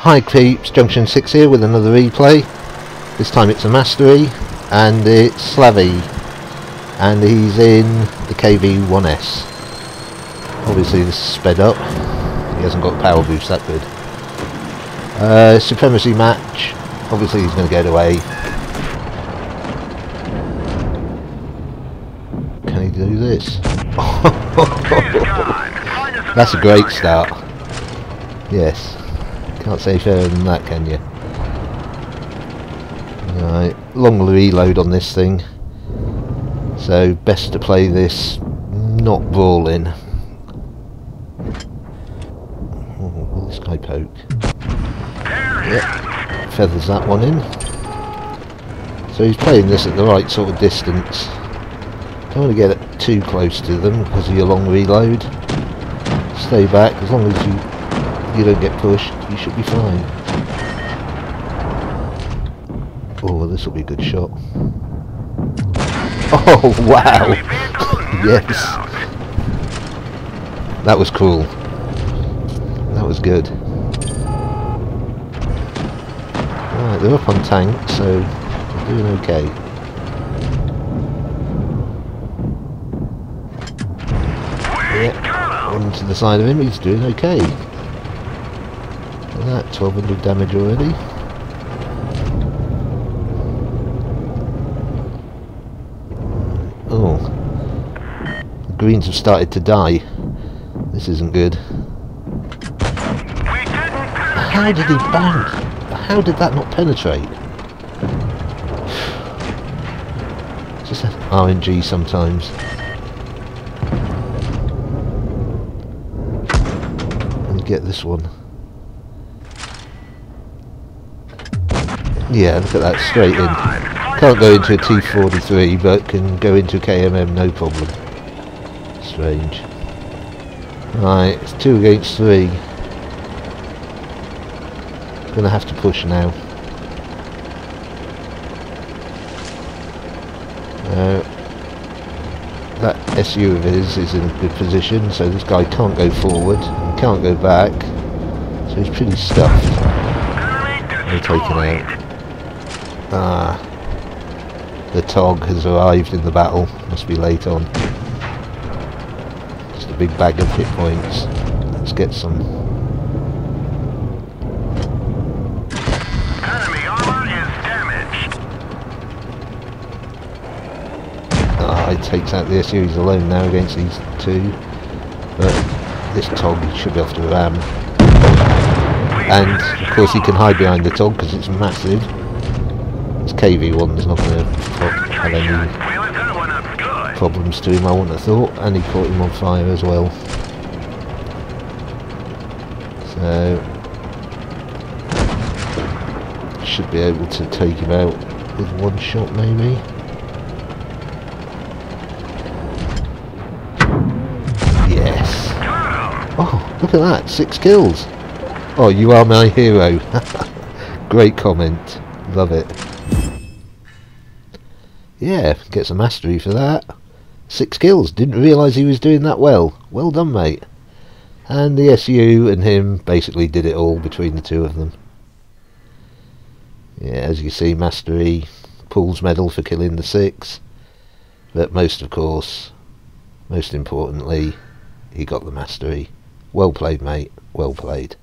Hi Creeps, Junction 6 here with another replay. This time it's a mastery and it's Slavy and he's in the KV-1S. Obviously this is sped up, he hasn't got power boost that good. Uh, supremacy match, obviously he's going to get away. Can he do this? That's a great start. Yes. Can't say fairer than that, can you? Long reload on this thing. So best to play this not brawling. Oh, will this guy poke? Yep, feathers that one in. So he's playing this at the right sort of distance. Don't want to get too close to them because of your long reload. Stay back as long as you you don't get pushed, you should be fine. Oh, this will be a good shot. Oh, wow! yes! That was cool. That was good. Right, they're up on tank, so they're doing okay. Yeah, one to the side of him, he's doing okay that, 1200 damage already. Oh. The greens have started to die. This isn't good. How did he bank? How did that not penetrate? Just RNG sometimes. And get this one. Yeah, look at that, straight in. Can't go into a T43, but can go into KMM, no problem. Strange. Right, it's two against three. Gonna have to push now. Uh, that SU of his is in a good position, so this guy can't go forward, can't go back, so he's pretty stuffed. They're taken out. Ah. The Tog has arrived in the battle. Must be late on. Just a big bag of hit points. Let's get some. Enemy armor is damaged. Ah, it takes out the SUs alone now against these two. But this Tog should be off to ram. And of course he can hide behind the Tog because it's massive. KV-1's not going to have any problems to him, I wouldn't have thought. And he caught him on fire as well. So... Should be able to take him out with one shot maybe. Yes. Oh, look at that, six kills. Oh, you are my hero. Great comment. Love it. Yeah, gets a mastery for that. Six kills. Didn't realise he was doing that well. Well done, mate. And the SU and him basically did it all between the two of them. Yeah, as you see, mastery, Pool's medal for killing the six. But most, of course, most importantly, he got the mastery. Well played, mate. Well played.